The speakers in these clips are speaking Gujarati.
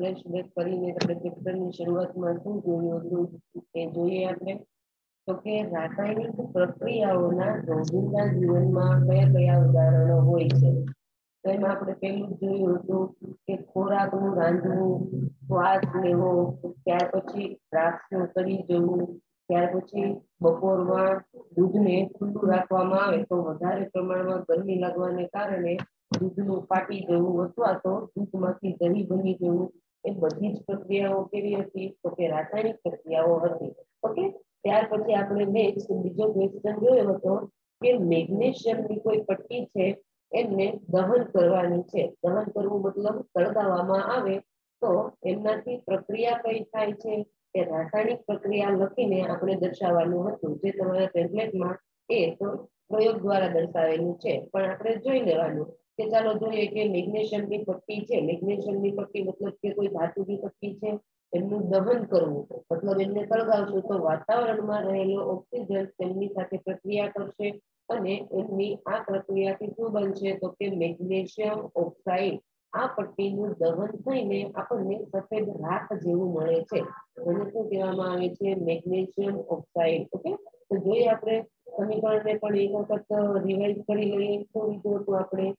ફ્લેશબેક કરીને આપણે ચેપ્ટરની શરૂઆતમાં જોઈએ આપણે. તો કે રાસાયણિક પ્રક્રિયાઓના રોજિંદા જીવનમાં કયા કયા ઉદાહરણો હોય છે? તો એમાં આપણે પહેલું જોયું હતું કે ખોરાકનું રાંધવું, સ્વાદ લેવો, ત્યાર પછી દ્રાક્ષનું કરી જવું, ત્યાર પછી બપોરમાં દૂધને ખુલ્લું રાખવામાં આવે તો વધારે પ્રમાણમાં ગરમી લાગવાને કારણે દૂધનું ફાટી જવું અથવા તો દૂધમાંથી દહીં બની જવું એ બધી જ પ્રક્રિયાઓ કેવી હતી તો કે રાસાયણિક પ્રક્રિયાઓ હતી. ઓકે? ત્યાર પછી આપણે નેક્સ્ટ બીજો ક્વેશ્ચન જોયો હતો કે મેગ્નેશિયમની કોઈ પટ્ટી છે એમને દહન કરવાની છે. દહન કરવું મતલબ સળગાવવામાં આવે તો એમનાથી પ્રક્રિયા કઈ થાય છે? તે રાસાયણિક પ્રક્રિયા લખીને આપણે દર્શાવવાનું હતું. જે તમારા ટેમ્પલેટમાં એ તો પ્રયોગ દ્વારા દર્શાવેલું છે. પણ આપણે જોઈ લેવાનું કે ચાલો જોઈએ કે મેગ્નેશિયમની પટ્ટી છે. મેગ્નેશિયમની પટ્ટી મતલબ કે કોઈ ધાતુની પટ્ટી છે. એમનું દહન કરવું. મતલબ એમને સળગાવશું તો વાતાવરણમાં રહેલો ઓક્સિજન તેમની સાથે પ્રક્રિયા કરશે. અને એમની આ પ્રક્રિયાથી શું બનશે? તો કે મેગ્નેશિયમ ઓક્સાઇડ આ પટ્ટીનું દહન થઈને આપણને સફેદ રાખ જેવું મળે છે. એને શું કહેવામાં આવે છે? Magnesium oxide. ઓકે? તો જોઈએ આપણે સમીકરણને પણ એક વખત રિવાઇઝ કરી લઈએ. શું લીધું હતું આપણે?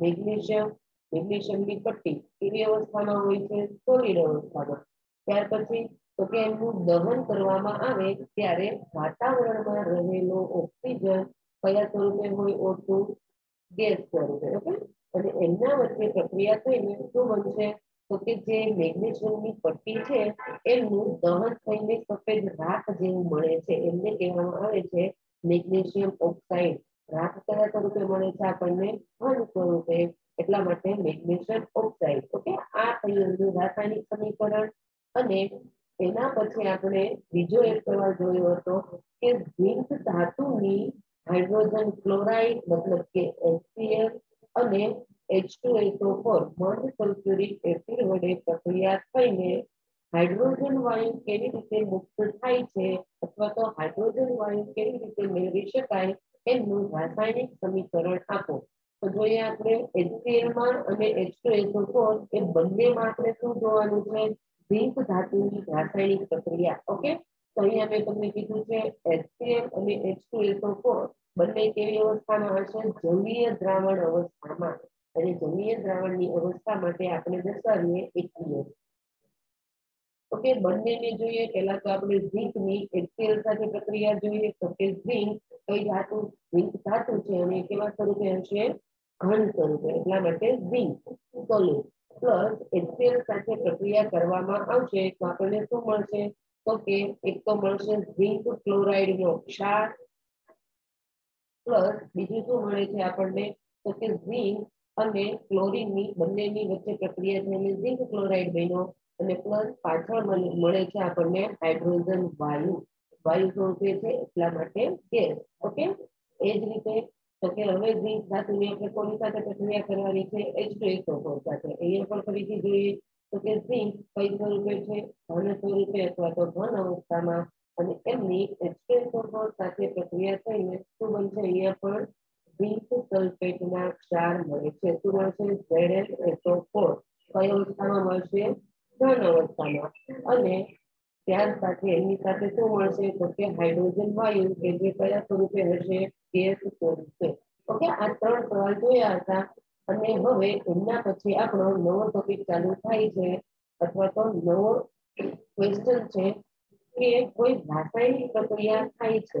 મેગ્નેશિયમ, મેગ્નેશિયમની પટ્ટી કેવી અવસ્થામાં હોય છે? સોલિડ અવસ્થામાં. ત્યાર પછી તો કે એમનું દહન કરવામાં આવે ત્યારે વાતાવરણમાં રહેલો ઓક્સિજન કયા સ્વરૂપે હોય ટુ ગેસ સ્વરૂપે, ઓકે? અને એમના વચ્ચે પ્રક્રિયા થઈને શું બનશે? તો કે જે મેગ્નેશિયમની પટ્ટી છે, એમનું દહન થઈને સફેદ રાખ જેવું મળે છે. એમને કહેવામાં આવે છે મેગ્નેશિયમ ઓક્સાઇડ. રાખ કયા સ્વરૂપે મળે છે આપણને? ઘન સ્વરૂપે. એટલા માટે મેગ્નેશિયમ ઓક્સાઇડ, ઓકે? આ થયું રાસાયણિક સમીકરણ. અને એના પછી આપણે બીજો એક સવાલ જોયો હતો કે ઝિંક ધાતુની હાઇડ્રોજન ક્લોરાઇડ, મતલબ કે HCl અને H2SO4 મંદ સલ્ફ્યુરિક એસિડ વડે પ્રક્રિયા થઈને હાઇડ્રોજન વાયુ કેવી રીતે મુક્ત થાય છે અથવા તો હાઇડ્રોજન વાયુ કેવી રીતે મેળવી શકાય એનું રાસાયણિક સમીકરણ આપો. તો જોઈએ આપણે HCl માં અને H2SO4 એ બંનેમાં આપણે શું જોવાનું છે? ઝીંક ધાતુની રાસાયણિક પ્રક્રિયા, ઓકે? અહીંયા મેં તમને કીધું છે HCl અને H2SO4 બંને કેવી અવસ્થામાં હશે જલીય દ્રાવણ અવસ્થામાં. અને જલીય દ્રાવણની અવસ્થા માટે આપણે દર્શાવીએ એકવીએસ ઓકે, બંનેને જોઈએ, પહેલા તો આપણે ઝીંકની HCl સાથે પ્રક્રિયા જોઈએ. તો કે ઝીંક કઈ ધાતુ ઝીંક ધાતુ છે અને કેવા સ્વરૂપે હશે? ઘન સ્વરૂપે, એટલા માટે ઝીંક સોલ્યુટ પ્લસ HCl સાથે પ્રક્રિયા કરવામાં આવશે, તો આપણને શું મળશે? તો કે એક તો મળશે ઝીંક ક્લોરાઇડ નો ક્ષાર, પ્લસ બીજું શું મળે છે આપણને? તો કે ઝીંક અને ક્લોરીનની બંનેની વચ્ચે પ્રક્રિયા થઈને ઝીંક ક્લોરાઇડ બન્યો અને પ્લસ પાછળ મળે છે આપણને હાઇડ્રોજન વાયુ. વાયુ સ્વરૂપે છે? એટલા માટે ગેસ. ઓકે? એ જ રીતે, તો કે હવે ઝીંક ધાતુની આપણે કોની સાથે પ્રક્રિયા કરવાની છે? H2SO4 સાથે. અહીંયા પણ ફરીથી જોઈએ. તો કે ઝીંક કઈ સ્વરૂપે છે ઘન અથવા તો ઘન અવસ્થામાં અને એમની H2SO4 સાથે પ્રક્રિયા થઈને શું બનશે અહીંયા પણ ઝીંક સલ્ફેટના ક્ષાર મળે છે શું મળશે ZnSO4 કઈ અવસ્થામાં મળશે ઘન અવસ્થામાં અને ત્યાર સાથે એની સાથે શું મળશે તો કે હાઇડ્રોજન વાયુ કે જે કયા સ્વરૂપે હશે ગેસ સ્વરૂપે ઓકે આ ત્રણ સવાલ જોયા હતા અને હવે એમના પછી આપણો નવો ટોપિક ચાલુ થાય છે, અથવા તો નવો ક્વેશ્ચન છે કે કોઈ રાસાયણિક પ્રક્રિયા થાય છે?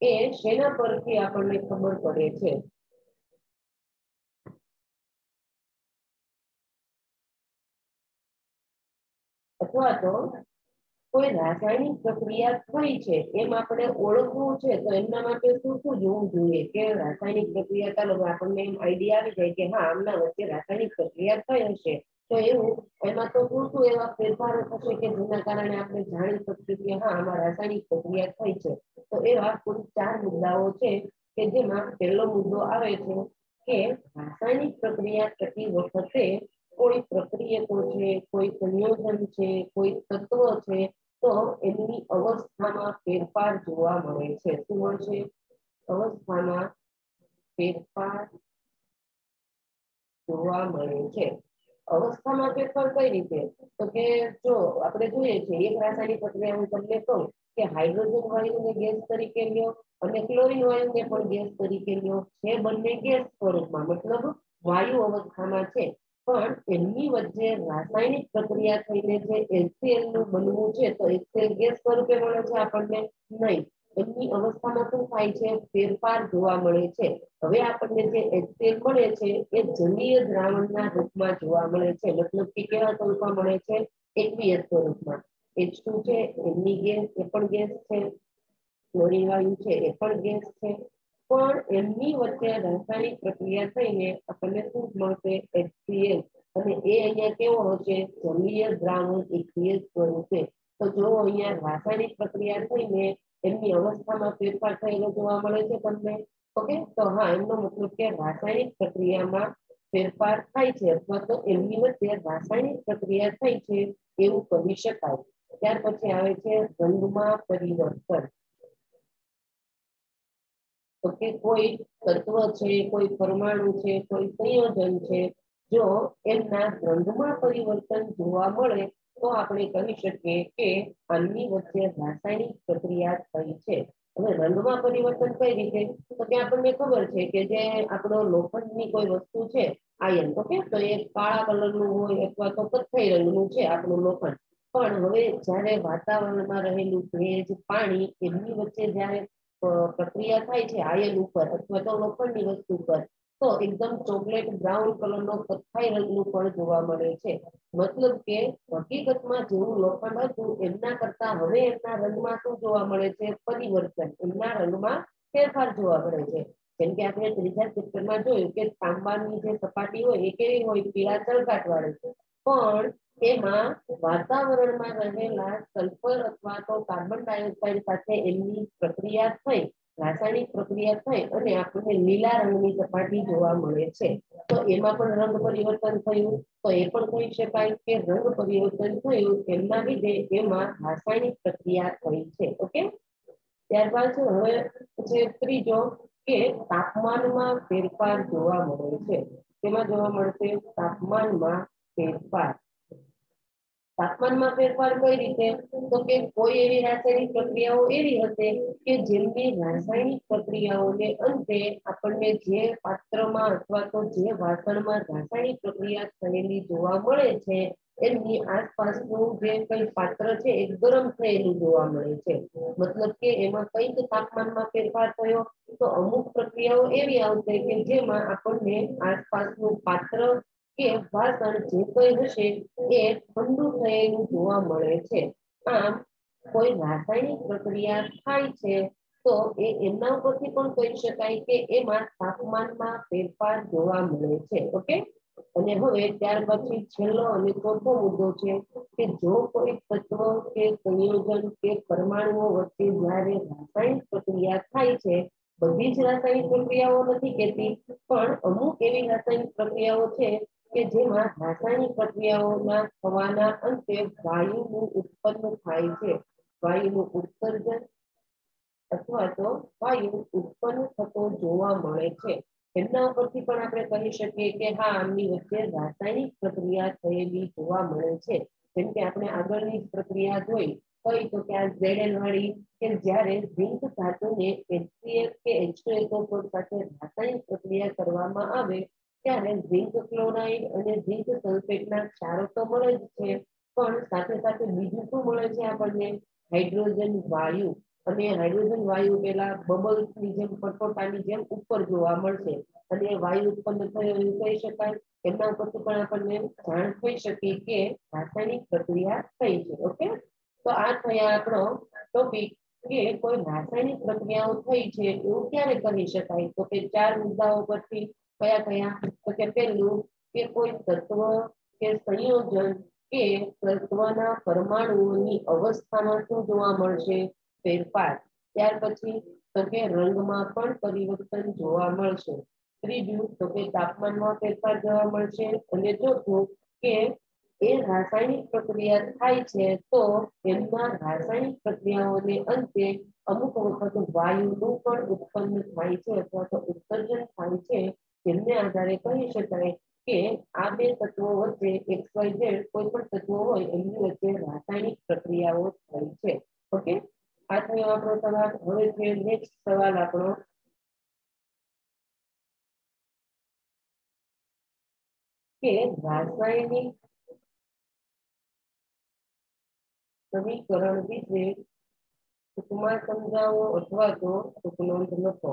એ શેના પરથી આપણને ખબર પડે છે? અથવા તો કોઈ રાસાયણિક પ્રક્રિયા થઈ છે, એમ આપણે ઓળખવું છે, તો એમના માટે શું શું જોવું જોઈએ? કે રાસાયણિક પ્રક્રિયા, ચાલો આપણને એમ આઈડિયા આવી જાય કે હા, આમના વચ્ચે રાસાયણિક પ્રક્રિયા થઈ હશે, તો એવું એમાં તો શું શું એવા ફેરફારો થશે કે જેના કારણે આપણે જાણી શકીએ કે હા, આમાં રાસાયણિક પ્રક્રિયા થઈ છે? તો એવા કુલ ચાર મુદ્દાઓ છે કે જેમાં પહેલો મુદ્દો આવે છે કે રાસાયણિક પ્રક્રિયા થતી વખતે કોઈ પ્રક્રિયકો છે, કોઈ સંયોજન છે, કોઈ તત્વ છે, તો એમની અવસ્થામાં ફેરફાર જોવા મળે છે. શું મળશે અવસ્થામાં ફેરફાર જોવા મળે છે. અવસ્થામાં ફેરફાર કઈ રીતે? તો કે જો આપણે જોઈએ છે એક રાસાયણિક પ્રક્રિયા હું તમને કહું કે હાઇડ્રોજન વાયુને ગેસ તરીકે લ્યો અને ક્લોરિન વાયુને પણ ગેસ તરીકે લ્યો. છે બંને ગેસ સ્વરૂપમાં, મતલબ વાયુ અવસ્થામાં છે. પણ એમની વચ્ચે રાસાયણિક પ્રક્રિયા થઈને જે એલસીએલનું બનવું છે, તો એલસીએલ ગેસ સ્વરૂપે મળે છે આપણને? નહીં. એમની અવસ્થામાં શું થાય છે? ફેરફાર જોવા મળે છે. હવે આપણને જે એચસીએલ મળે છે, એ જલીય દ્રાવણના રૂપમાં જોવા મળે છે. મતલબ કે કેવા સ્વરૂપમાં મળે છે? એક્વિયસ સ્વરૂપમાં. એચ ટુ છે, એમની ગેસ, એ પણ ગેસ છે. ક્લોરીન વાયુ છે, એ પણ ગેસ છે. પણ એમની વચ્ચે રાસાયણિક પ્રક્રિયા થઈને આપણને શું મળશે એચસીએલ અને એ અહીંયા કેવો હશે જલીય દ્રાવણ એચસીએલ સ્વરૂપે તો જો અહીંયા રાસાયણિક પ્રક્રિયા થઈને એમની અવસ્થામાં ફેરફાર થયેલો જોવા મળે છે તમને ઓકે તો હા એમનો મતલબ કે રાસાયણિક પ્રક્રિયામાં ફેરફાર થાય છે અથવા તો એમની વચ્ચે રાસાયણિક પ્રક્રિયા થઈ છે એવું કહી શકાય ત્યાર પછી આવે છે રંગમાં પરિવર્તન તો કે કોઈ તત્વ છે, કોઈ પરમાણુ છે, કોઈ સંયોજન છે, જો એમના રંગમાં પરિવર્તન જોવા મળે, તો આપણે કહી શકીએ કે આની વચ્ચે રાસાયણિક પ્રક્રિયા થઈ છે. હવે રંગમાં પરિવર્તન કઈ રીતે? તો કે આપણને ખબર છે કે જે આપણો લોખંડની કોઈ વસ્તુ છે આયન ઓકે તો એ કાળા કલરનું હોય અથવા તો કથ્થઈ રંગનું છે આપણું લોખંડ. પણ હવે જ્યારે વાતાવરણમાં રહેલું ભેજ, પાણી એમની વચ્ચે જ્યારે પ્રક્રિયા થાય છે આયન ઉપર અથવા તો લોખંડની વસ્તુ ઉપર, તો એકદમ ચોકલેટ બ્રાઉન કલરનો કથ્થાઈ રંગનું પણ જોવા મળે છે. મતલબ કે હકીકતમાં જેવું લોખંડ હતું, એમના કરતા હવે એમના રંગમાં શું જોવા મળે છે? પરિવર્તન. એમના રંગમાં ફેરફાર જોવા મળે છે. જેમ કે આપણે ત્રીજા ચેપ્ટરમાં જોયું કે તાંબાની જે સપાટી હોય એ કેવી હોય? પીળા ચળકાટ વાળી છે પણ એમાં વાતાવરણમાં રહેલા સલ્ફર અથવા તો કાર્બન ડાયોક્સાઇડ સાથે એમની પ્રક્રિયા થઈ, રાસાયણિક પ્રક્રિયા થઈ અને આપણને લીલા રંગની સપાટી જોવા મળે છે. તો એમાં પણ રંગ પરિવર્તન થયું, તો એ પણ કહી શકાય કે રંગ પરિવર્તન થયું, એમના લીધે એમાં રાસાયણિક પ્રક્રિયા થઈ છે. ઓકે? ત્યારબાદ હવે છે ત્રીજો કે તાપમાનમાં ફેરફાર જોવા મળે છે. તેમાં જોવા મળશે? તાપમાનમાં ફેરફાર. તાપમાનમાં ફેરફાર કઈ રીતે? તો કે કોઈ એવી રાસાયણિક પ્રક્રિયાઓ એવી હશે કે જેમની રાસાયણિક પ્રક્રિયાઓને અંતે આપણને જે પાત્રમાં અથવા તો જે વાસણમાં રાસાયણિક પ્રક્રિયા થયેલી જોવા મળે છે, એમની આસપાસનું જે કઈ પાત્ર છે એ ગરમ થયેલું જોવા મળે છે. મતલબ કે એમાં કંઈક તાપમાનમાં ફેરફાર થયો તો અમુક પ્રક્રિયાઓ એવી આવશે કે જેમાં આપણને આસપાસનું પાત્ર કે વાસણ જે કોઈ હશે, એ ઠંડુ થયેલું જોવા મળે છે. આમ, કોઈ રાસાયણિક પ્રક્રિયા થાય છે, તો એ એમના ઉપરથી પણ કહી શકાય કે એમાં તાપમાનમાં ફેરફાર જોવા મળે છે, ઓકે? અને હવે ત્યાર પછી છેલ્લો અને ચોથો મુદ્દો છે કે જો કોઈ તત્વ કે સંયોજન કે પરમાણુઓ વચ્ચે જ્યારે રાસાયણિક પ્રક્રિયા થાય છે, બધી જ રાસાયણિક પ્રક્રિયાઓ નથી કેતી પણ અમુક એવી રાસાયણિક પ્રક્રિયાઓ છે કે જેમાં રાસાયણિક પ્રક્રિયાઓના થવાના અંતે વાયુનું ઉત્પન્ન થાય છે. વાયુનું ઉત્સર્જન અથવા તો વાયુ ઉત્પન્ન થતો જોવા મળે છે. એમના ઉપરથી પણ આપણે કહી શકીએ કે હા, આમની વચ્ચે રાસાયણિક પ્રક્રિયા થયેલી જોવા મળે છે. જેમ કે આપણે આગળની પ્રક્રિયા જોઈ, કઈ તો કે આ ઝેડએલ વાળી કે જ્યારે ઝિંક ધાતુને એચસીએલ કે H2SO4 સાથે રાસાયણિક પ્રક્રિયા કરવામાં આવે ત્યારે ઝિંક ક્લોરાઇડ અને ઝિંક સલ્ફેટના ક્ષારો તો મળે જ છે. પણ સાથે સાથે બીજું શું મળે છે આપણને? હાઇડ્રોજન વાયુ. અને હાઇડ્રોજન વાયુ પેલા બબલ્સની જેમ પટોટાની જેમ ઉપર જોવા મળશે. અને વાયુ ઉત્પન્ન થયો એવું કહી શકાય. એમના ઉપરથી પણ આપણને જાણ થઈ શકે કે રાસાયણિક પ્રક્રિયા થઈ છે. ઓકે? તો આ થયા આપણો ટોપિક કે કોઈ રાસાયણિક પ્રક્રિયાઓ થઈ છે એવું ક્યારે કહી શકાય? તો કે ચાર મુદ્દાઓ પરથી કયા કયા તો કે પહેલું કે કોઈ તત્વ કે સંયોજન કે તત્વના પરમાણુઓની અવસ્થામાં શું જોવા મળશે ફેરફાર ત્યાર પછી તો કે રંગમાં પણ પરિવર્તન જોવા મળશે ત્રીજું તો કે તાપમાનમાં ફેરફાર જોવા મળશે અને ચોથું કે એ રાસાયણિક પ્રક્રિયા થાય છે તો એમના રાસાયણિક પ્રક્રિયાઓને અંતે અમુક વખત વાયુનું પણ ઉત્પન્ન થાય છે અથવા તો ઉત્સર્જન થાય છે જેમને આધારે કહી શકાય કે આ બે તત્વો વચ્ચે એક્સ વાય ઝેડ કોઈ પણ તત્વો હોય, એમની વચ્ચે રાસાયણિક પ્રક્રિયાઓ થાય છે. ઓકે? આ થયો આપણો સવાલ હવે છે નેક્સ્ટ સવાલ આપણો. કે રાસાયણિક સમીકરણ વિશે ટૂંકમાં સમજાવો અથવા તો ટૂંકનોંધ લખો.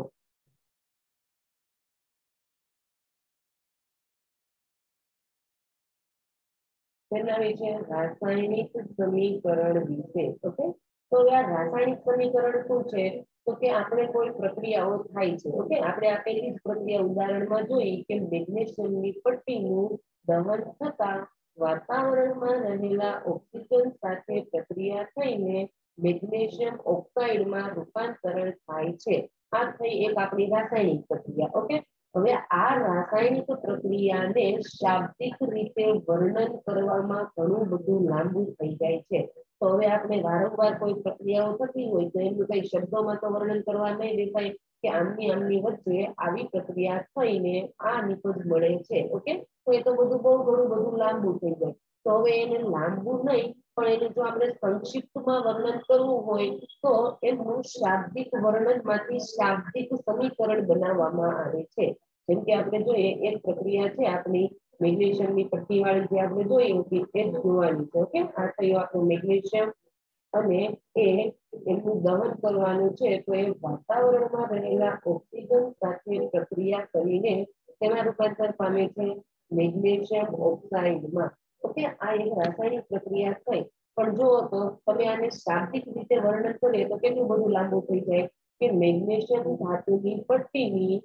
તેના વિશે રાસાયણિક સમીકરણ વિશે ઓકે તો આ રાસાયણિક સમીકરણ શું છે? તો કે આપણે કોઈ પ્રક્રિયાઓ થાય છે ઓકે આપણે આપેલી પ્રક્રિયા ઉદાહરણમાં જોઈ કે મેગ્નેશિયમની પટ્ટીનું દહન થતા વાતાવરણમાં રહેલા ઓક્સિજન સાથે પ્રક્રિયા થઈને મેગ્નેશિયમ ઓક્સાઇડમાં રૂપાંતરણ થાય છે. આ થઈ એક આપણી રાસાયણિક પ્રક્રિયા ઓકે હવે આ રાસાયણિક પ્રક્રિયાને શાબ્દિક રીતે વર્ણન કરવામાં ઘણું બધું લાંબુ થઈ જાય છે. તો હવે આપણે વારંવાર કોઈ પ્રક્રિયાઓ થતી હોય તો એનું કઈ શબ્દોમાં તો વર્ણન કરવા નહીં દેખાય કે આમની આમની વચ્ચે આવી પ્રક્રિયા થઈને આ નિપજ મળે છે. ઓકે? તો એ તો બધું બહુ ઘણું બધું લાંબુ થઈ જાય. તો હવે એને લાંબુ નહીં પણ એનું જો આપણે સંક્ષિપ્તમાં વર્ણન કરવું હોય તો એનું શાબ્દિક વર્ણનમાંથી શાબ્દિક સમીકરણ બનાવવામાં આવે છે. જેમ કે આપણે જોઈએ, એક પ્રક્રિયા છે આપણી મેગ્નેશિયમની પટ્ટી વાળી જે આપણે જોઈએ હતી એ જોવાની છે, ઓકે? આ થયું આપણું મેગ્નેશિયમ અને એ એનું દહન કરવાનું છે. તો એ વાતાવરણમાં રહેલા ઓક્સિજન સાથે પ્રક્રિયા કરીને તેમાં રૂપાંતર પામે છે મેગ્નેશિયમ ઓક્સાઇડમાં. ઓકે, આ એક રાસાયણિક પ્રક્રિયા થઈ પણ જો તો તમે આને શાબ્દિક રીતે વર્ણન કરીએ તો કેટલું બધું લાંબુ થઈ જાય? કે મેગ્નેશિયમ ધાતુની પટ્ટીની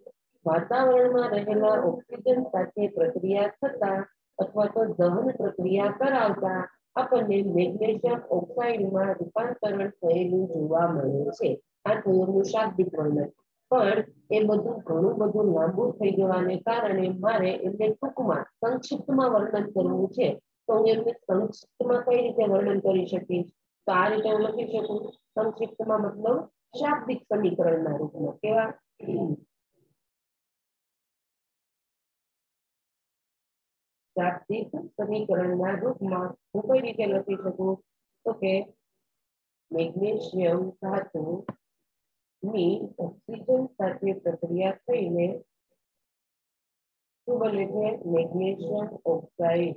વાતાવરણમાં રહેલા ઓક્સિજન સાથે પ્રક્રિયા થતા અથવા તો દહન પ્રક્રિયા કરાવતા આપણને મેગ્નેશિયમ ઓક્સાઇડમાં રૂપાંતરણ થયેલું જોવા મળે છે. આ થયું શાબ્દિક વર્ણન. પણ એ બધું ઘણું બધું લાંબુ થઈ જવાને કારણે મારે એમને ટૂંકમાં, સંક્ષિપ્તમાં વર્ણન કરવું છે. તો સંક્ષિપ્તમાં કઈ રીતે વર્ણન કરી શકીશ તો આ રીતે હું લખી શકું. સંક્ષિપ્તમાં મતલબ શાબ્દિક સમીકરણના રૂપમાં. કેવા? શાબ્દિક સમીકરણના રૂપમાં. હું કઈ રીતે લખી શકું? તો કે મેગ્નેશિયમ ધાતુ ની ઓક્સિજન સાથે પ્રક્રિયા થઈને શું બને છે? Magnesium oxide.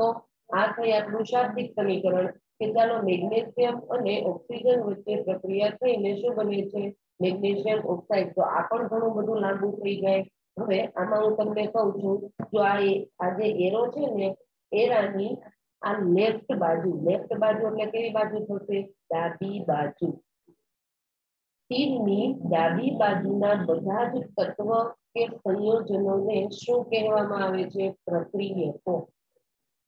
તો આ થયા આપણું સમીકરણ. ચાલો મેગ્નેશિયમ અને ઓક્સિજન વચ્ચે પ્રક્રિયા થઈને શું બને છે? Magnesium oxide. તો આ પણ ઘણું બધું લાંબુ થઈ જાય. હવે આમાં હું તમને કહું છું, જો આ આ જે એરો છે ને, એરાની આ લેફ્ટ બાજુ લેફ્ટ બાજુ એટલે કેવી બાજુ થશે? ડાબી બાજુ. તીરની ડાબી બાજુના બધા જ તત્વ કે સંયોજનોને શું કહેવામાં આવે છે? પ્રક્રિયકો.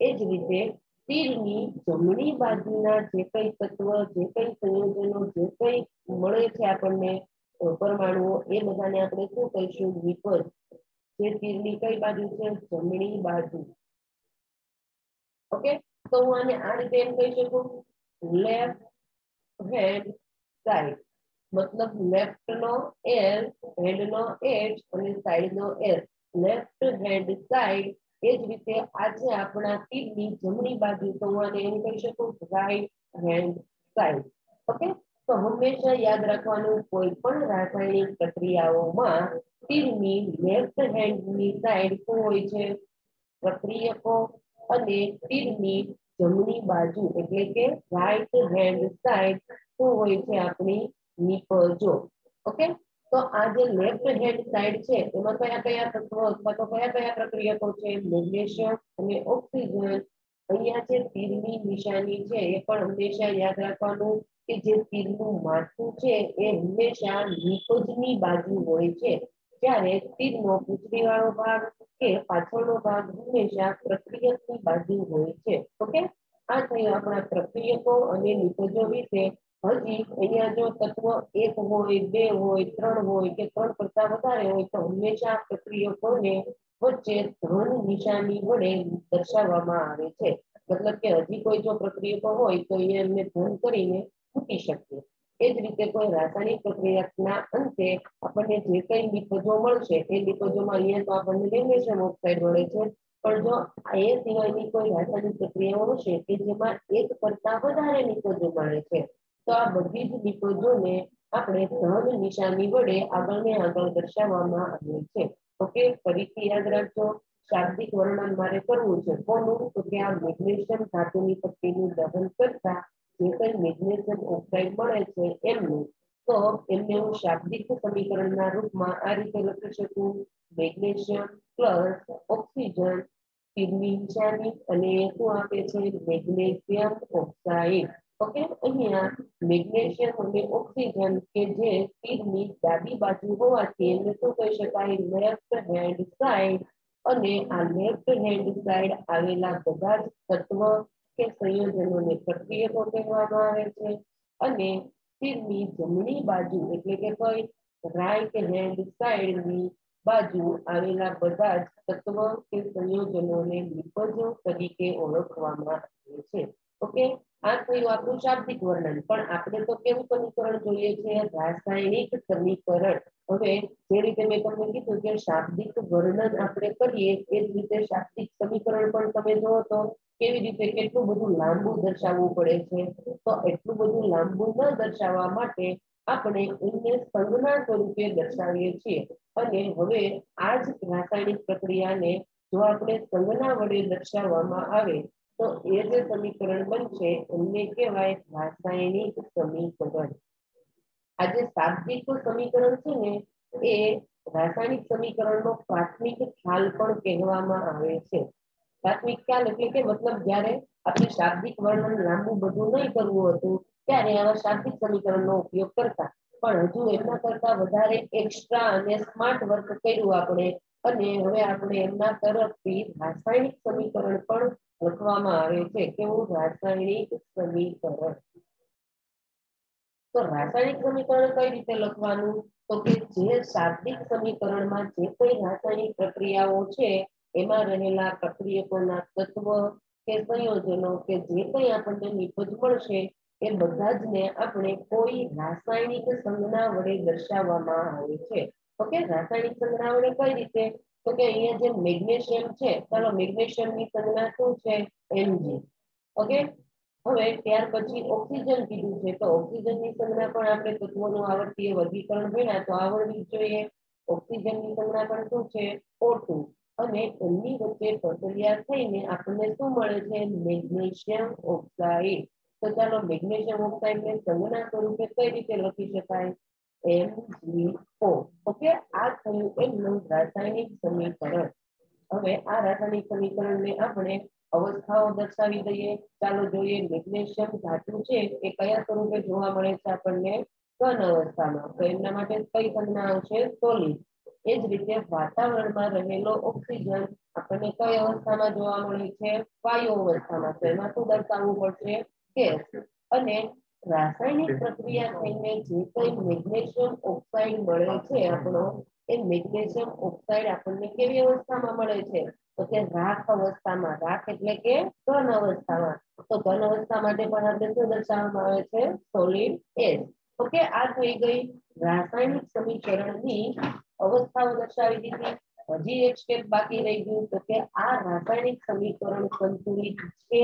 એ જ રીતે તીરની જમણી બાજુના જે કઈ તત્વ, જે કઈ સંયોજનો, જે કઈ મળે છે આપણને પરમાણુઓ, એ બધાને આપણે શું કહીશું? વિપજ જે તીરની કઈ બાજુ છે? જમણી બાજુ. ઓકે? તો હું આને આ રીતે એમ કહી શકું. Left hand side. મતલબ લેફ્ટ નો એલ હેન્ડ નો એચ અને સાઈડ નો એલ. લેફ્ટ હેન્ડ સાઈડ એ જ રીતે આજે આપણા તીરની જમણી બાજુ તો હું એમ કહી શકું રાઈટ હેન્ડ સાઈડ ઓકે તો હંમેશા યાદ રાખવાનું, કોઈ પણ રાસાયણિક પ્રક્રિયાઓમાં કિડની લેફ્ટ હેન્ડની સાઈડ શું હોય છે. પ્રક્રિયકો અને કિડની જમણી બાજુ એટલે કે રાઈટ હેન્ડ સાઈડ શું હોય છે આપણી નિપજો ઓકે તો આ જે લેફ્ટ હેન્ડ સાઈડ છે, એમાં કયા કયા તત્વો અથવા તો કયા કયા પ્રક્રિયકો છે? મેગ્નેશિયમ અને ઓક્સિજન. અહીંયા જે તીરની નિશાની છે, એ પણ હંમેશા યાદ રાખવાનું કે જે તીરનું માથું છે, એ હંમેશા નિપજની બાજુ હોય છે. જ્યારે તીરનો પૂછડી વાળો ભાગ કે પાછળનો ભાગ હંમેશા પ્રક્રિયકની બાજુ હોય છે. ઓકે? આ થયું આપણા પ્રક્રિયકો અને નિપજો વિશે. હજી અહીંયા જો તત્વ એક હોય, બે હોય, ત્રણ હોય કે ત્રણ કરતા વધારે હોય તો હંમેશા પ્રક્રિયકોને વચ્ચે ધન નિશાની વડે દર્શાવવામાં આવે છે. મતલબ કે હજી કોઈ જો પ્રક્રિયકો હોય તો એ એમને ધન કરીને મૂકી શકીએ એ જ રીતે કોઈ રાસાયણિક પ્રક્રિયાના અંતે આપણને જે કઈ નિપજો મળશે, એ નિપજોમાં અહીંયા તો આપણને મેગ્નેશિયમ ઓક્સાઇડ મળે છે. પણ જો એ સિવાયની કોઈ રાસાયણિક પ્રક્રિયાઓ હશે કે જેમાં એક કરતા વધારે નિપજો મળે છે તો આ બધી જ નિપજોને આપણે ધન નિશાની વડે આગળ ને આગળ દર્શાવવામાં આવે છે. ઓકે ફરીથી યાદ રાખજો શાબ્દિક વર્ણન મારે કરવું છે, કોનું? તો કે આ મેગ્નેશિયમ ધાતુની પટ્ટીનું દહન કરતા જે કઈ મેગ્નેશિયમ ઓક્સાઇડ મળે છે એમનું, તો એમને હું શાબ્દિક સમીકરણના રૂપમાં આ રીતે લખી શકું? મેગ્નેશિયમ પ્લસ ઓક્સિજન કિડની નિશાની અને શું આપે છે? Magnesium oxide. ઓકે, અહીંયા મેગ્નેશિયમ અને ઓક્સિજન કે જે તીરની ડાબી બાજુ હોવાથી એને શું કહી શકાય? Left hand side. અને આ લેફ્ટ હેન્ડ સાઈડ આવેલા બધા જ તત્વ કે સંયોજનોને પ્રક્રિયકો કહેવામાં આવે છે. અને તીરની જમણી બાજુ એટલે કે કઈ રાઈટ હેન્ડ સાઈડની બાજુ આવેલા બધા જ તત્વ કે સંયોજનોને નિપજો તરીકે ઓળખવામાં આવે છે. ઓકે? આ થયું આપણું શાબ્દિક વર્ણન. પણ આપણે તો કેવું સમીકરણ જોઈએ છે? રાસાયણિક સમીકરણ. હવે જે રીતે મેં તમને કીધું કે શાબ્દિક વર્ણન આપણે કરીએ, એ જ રીતે શાબ્દિક સમીકરણ પણ તમે જુઓ તો કેવી રીતે કેટલું બધું લાંબુ દર્શાવવું પડે છે? તો એટલું બધું લાંબુ ન દર્શાવવા માટે આપણે એમને સંજ્ઞા સ્વરૂપે દર્શાવીએ છીએ. અને હવે આ જ રાસાયણિક પ્રક્રિયાને જો આપણે સંજ્ઞા વડે દર્શાવવામાં આવે તો એ જે સમીકરણ બનશે, એમને કહેવાય રાસાયણિક સમીકરણ. આ જે શાબ્દિક સમીકરણ છે ને, એ રાસાયણિક સમીકરણનો પ્રાથમિક ખ્યાલ પણ કહેવામાં આવે છે. પ્રાથમિક ખ્યાલ એટલે કે મતલબ જ્યારે આપણે શાબ્દિક વર્ણન લાંબુ બધું નહીં કરવું હતું, ત્યારે આવા શાબ્દિક સમીકરણનો ઉપયોગ કરતા. પણ હજુ એમના કરતા વધારે એક્સ્ટ્રા અને સ્માર્ટ વર્ક કર્યું આપણે. અને હવે આપણે એમના તરફથી રાસાયણિક સમીકરણ પણ લખવામાં આવે છે કેવું રાસાયણિક સમીકરણ. તો રાસાયણિક સમીકરણ કઈ રીતે લખવાનું? તો કે જે શાબ્દિક સમીકરણમાં જે કોઈ રાસાયણિક પ્રક્રિયાઓ છે, એમાં રહેલા પ્રક્રિયકોના તત્વ કે સંયોજનો કે જે કંઈ આપણને નિપજ મળશે, એ બધા જ ને આપણે કોઈ રાસાયણિક સંજ્ઞા વડે દર્શાવવામાં આવે છે. ઓકે રાસાયણિક સંજ્ઞા વડે કઈ રીતે? તો કે અહીંયા જે મેગ્નેશિયમ છે, ચાલો મેગ્નેશિયમની સંજ્ઞા શું છે? Mg. ઓકે હવે ત્યાર પછી ઓક્સિજન કીધું છે, તો ઓક્સિજનની સંજ્ઞા પણ આપણે તત્વોનું આવર્તીય વર્ગીકરણ ભણ્યા તો આવડવી જોઈએ. ઓક્સિજનની સંજ્ઞા પણ શું છે? O2 અને એમની વચ્ચે પ્રક્રિયા થઈને આપણને શું મળે છે? Magnesium oxide. તો ચાલો મેગ્નેશિયમ ઓક્સાઇડ ને સંજ્ઞા સ્વરૂપે કઈ રીતે લખી શકાય? MgO ઓકે, આ થયું એમનું રાસાયણિક સમીકરણ. હવે આ રાસાયણિક સમીકરણને આપણે અવસ્થાઓ દર્શાવી દઈએ. ચાલો જોઈએ મેગ્નેશિયમ ધાતુ છે એ કયા સ્વરૂપે જોવા મળે છે આપણને? ઘન અવસ્થામાં. તો એમના માટે કઈ સંજ્ઞા આવશે? સોલિડ. એ જ રીતે વાતાવરણમાં રહેલો ઓક્સિજન આપણને કઈ અવસ્થામાં જોવા મળે છે? વાયુ અવસ્થામાં. તો એમાં શું દર્શાવવું પડશે? ગેસ. અને રાસાયણિક પ્રક્રિયા થઈને જે કઈ મેગ્નેશિયમ ઓક્સાઇડ મળે છે આપણો એ મેગ્નેશિયમ ઓક્સાઇડ આપણને કેવી અવસ્થામાં મળે છે? તો કે રાખ અવસ્થામાં. રાખ એટલે કે ઘન અવસ્થામાં. તો ઘન અવસ્થા માટે પણ આપણે શું દર્શાવવામાં આવે છે? સોલિડ એસ ઓકે આ થઈ ગઈ રાસાયણિક સમીકરણની અવસ્થાઓ દર્શાવી દીધી. હજી એક સ્ટેપ બાકી રહી ગયું. તો કે આ રાસાયણિક સમીકરણ સંતુલિત છે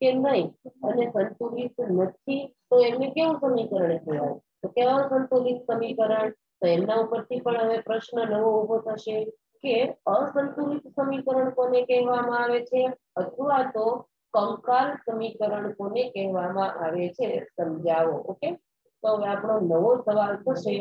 કે નહીં અને સંતુલિત નથી, તો એમને કેવું સમીકરણ કહેવાય? તો કેવા સંતુલિત સમીકરણ? તો એમના ઉપરથી પણ હવે પ્રશ્ન નવો ઊભો થશે કે અસંતુલિત સમીકરણ કોને કહેવામાં આવે છે? અથવા તો કંકાલ સમીકરણ કોને કહેવામાં આવે છે? સમજાવો, ઓકે? તો હવે આપણો નવો સવાલ થશે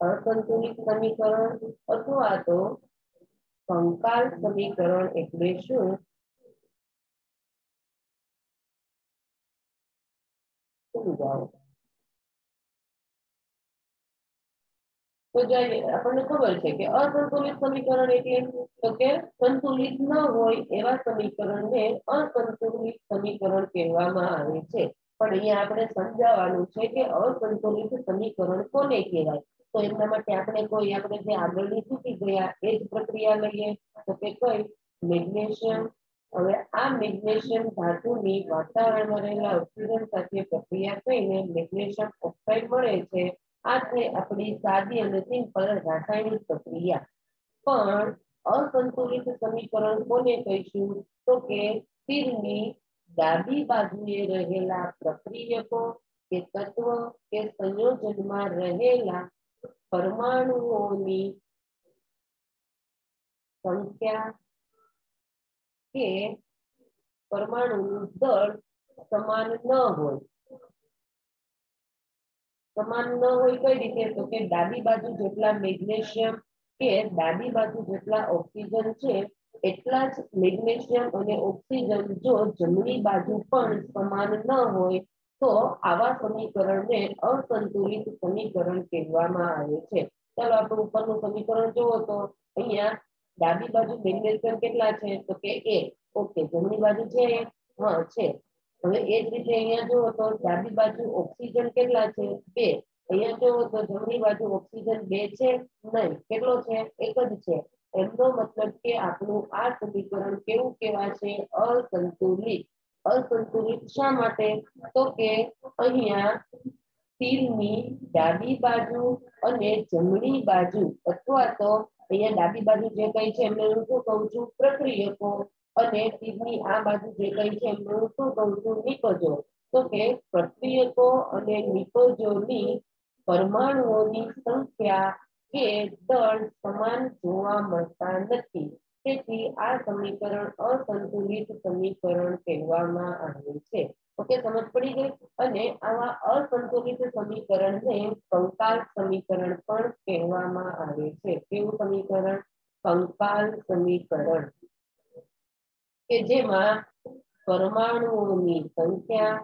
અસંતુલિત સમીકરણ અથવા તો કંકાલ સમીકરણ એટલે શું? તો જોઈએ આપણને ખબર છે કે અસંતુલિત સમીકરણ એટલે તો કે સંતુલિત ન હોય એવા સમીકરણને અસંતુલિત સમીકરણ કહેવામાં આવે છે. પણ અહીંયા આપણે સમજાવવાનું છે કે અસંતુલિત સમીકરણ કોને કહેવાય? તો એમના માટે આપણે કોઈ આપણે જે આગળની શીખી ગયા એ જ પ્રક્રિયા લઈએ, તો કે કોઈ મેગ્નેશિયમ, હવે આ મેગ્નેશિયમ ધાતુની વાતાવરણમાં રહેલા ઓક્સિજન સાથે પ્રક્રિયા થઈને મેગ્નેશિયમ ઓક્સાઇડ મળે છે. આ છે આપણી સાદી અને સિમ્પલ રાસાયણિક પ્રક્રિયા. પણ અસંતુલિત સમીકરણ કોને કહીશું? તો કે તીરની ડાબી બાજુએ રહેલા પ્રક્રિયકો કે તત્વ કે સંયોજનમાં રહેલા પરમાણુઓની સંખ્યા કે પરમાણુનું દળ સમાન ન હોય. સમાન ન હોય કઈ રીતે? તો કે ડાબી બાજુ જેટલા મેગ્નેશિયમ કે ડાબી બાજુ જેટલા ઓક્સિજન છે, એટલા જ મેગ્નેશિયમ અને ઓક્સિજન જો જમણી બાજુ પણ સમાન ન હોય તો આવા સમીકરણને અસંતુલિત સમીકરણ કહેવામાં આવે છે. ચાલો આપણે ઉપરનું સમીકરણ જુઓ તો અહીંયા ડાબી બાજુ મેગ્નેશિયમ કેટલા છે? તો કે એ. ઓકે જમણી બાજુ છે હા, છે. હવે એ જ રીતે અહીંયા જુઓ તો ડાબી બાજુ ઓક્સિજન કેટલા છે? બે. અહીંયા જુઓ તો જમણી બાજુ ઓક્સિજન બે છે? નહીં. કેટલો છે? એક જ છે. એમનો મતલબ કે આપણું આ સમીકરણ કેવું કહેવાશે? અસંતુલિત. અસંતુલિત શા માટે? તો કે અહીંયા તીરની ડાબી બાજુ અને જમણી બાજુ અથવા તો અહીંયા ડાબી બાજુ જે કઈ છે એમને હું શું કહું છું? પ્રક્રિયકો. અને તીરની આ બાજુ જે કઈ છે એમને હું શું કહું છું? નિપજો. તો કે પ્રક્રિયકો અને નિપજોની પરમાણુઓની સંખ્યા કે દળ સમાન જોવા મળતા નથી. તેથી આ સમીકરણ અસંતુલિત સમીકરણ કહેવામાં આવે છે. ઓકે, સમજ પડી ગઈ? અને આવા અસંતુલિત સમીકરણને કંકાલ સમીકરણ પણ કહેવામાં આવે છે. કેવું સમીકરણ? કંકાલ સમીકરણ. કે જેમાં પરમાણુઓની સંખ્યા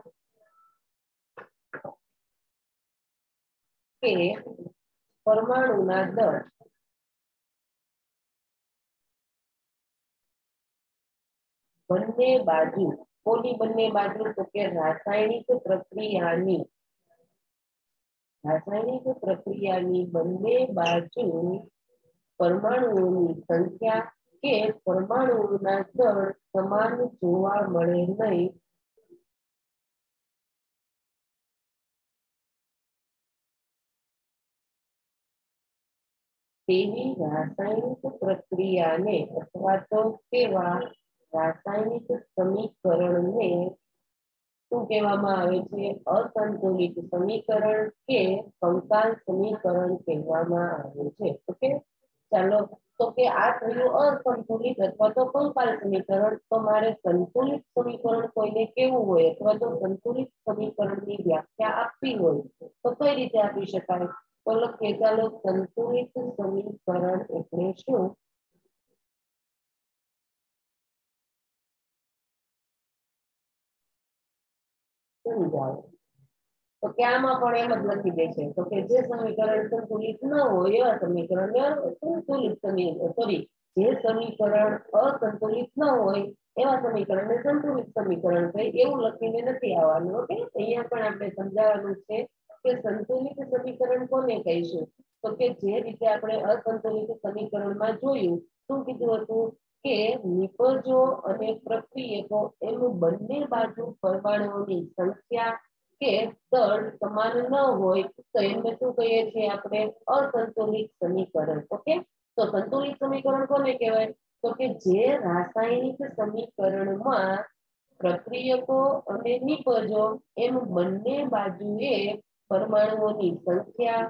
કે પરમાણુના દળ બંને બાજુ, કોની બંને બાજુ? તો કે રાસાયણિક પ્રક્રિયાની રાસાયણિક પ્રક્રિયાની બંને બાજુ પરમાણુઓની સંખ્યા કે પરમાણુઓના દળ સમાન જોવા મળે નહીં. તેવી રાસાયણિક પ્રક્રિયાને અથવા તો તેવા રાસાયણિક સમીકરણને શું કહેવામાં આવે છે? અસંતુલિત સમીકરણ કે કંકાલ સમીકરણ કહેવામાં આવે છે. ઓકે? ચાલો, તો કે આ થયું અસંતુલિત અથવા તો કંકાલ સમીકરણ, તો મારે સંતુલિત સમીકરણ કોઈને કેવું હોય અથવા તો સંતુલિત સમીકરણની વ્યાખ્યા આપવી હોય, તો કઈ રીતે આપી શકાય? તો લખીએ, ચાલો, સંતુલિત સમીકરણ એટલે શું? સમજાવો તો આમાં પણ એમ જ લખી દે છે. તો કે જે સમીકરણ સંતુલિત ન હોય એવા સમીકરણ સંતુલિત સમીકરણ સોરી જે સમીકરણ અસંતુલિત ન હોય, એવા સમીકરણને સંતુલિત સમીકરણ છે એવું લખીને નથી આવવાનું, ઓકે? અહીંયા પણ આપણે સમજાવવાનું છે કે સંતુલિત સમીકરણ કોને કહીશું? તો કે જે રીતે આપણે અસંતુલિત સમીકરણમાં જોયું, શું કીધું હતું? કે નિપજો અને પ્રક્રિયકો એમ બંને બાજુ પરમાણુઓની સંખ્યા કે દળ સમાન ન હોય તો એમને શું કહીએ છીએ આપણે અસંતુલિત સમીકરણ. ઓકે? તો સંતુલિત સમીકરણ કોને કહેવાય? તો કે જે રાસાયણિક સમીકરણમાં પ્રક્રિયકો અને નિપજો એમ બંને બાજુએ પરમાણુઓની સંખ્યા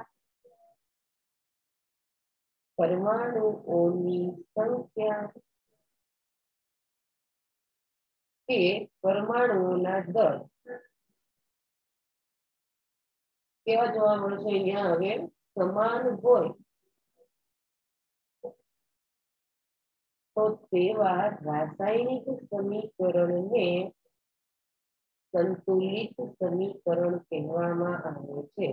પરમાણુઓની સંખ્યા કે પરમાણુઓના દળ. કેવા જોવા મળશે અહીંયા હવે? સમાન હોય. તો તેવા રાસાયણિક સમીકરણને સંતુલિત સમીકરણ કહેવામાં આવે છે.